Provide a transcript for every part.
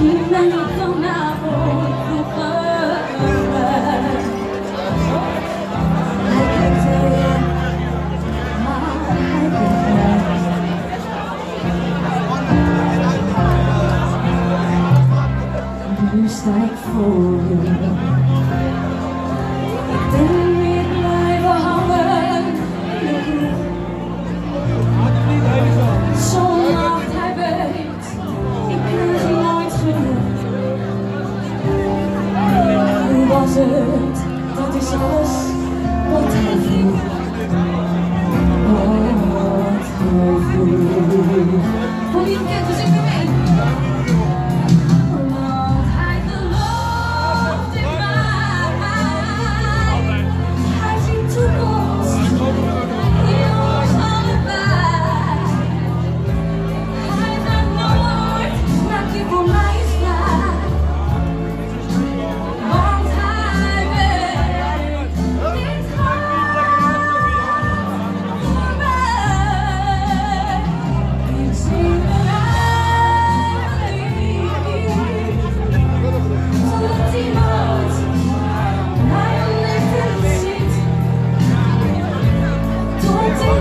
Ik ben ik vanavond right for you. Ik niet blijven ik kreeg nooit genoeg. Hoe was het? Dat is alles wat ik vroeg. Wat hij je?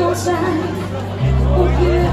so sad. Oh, yeah.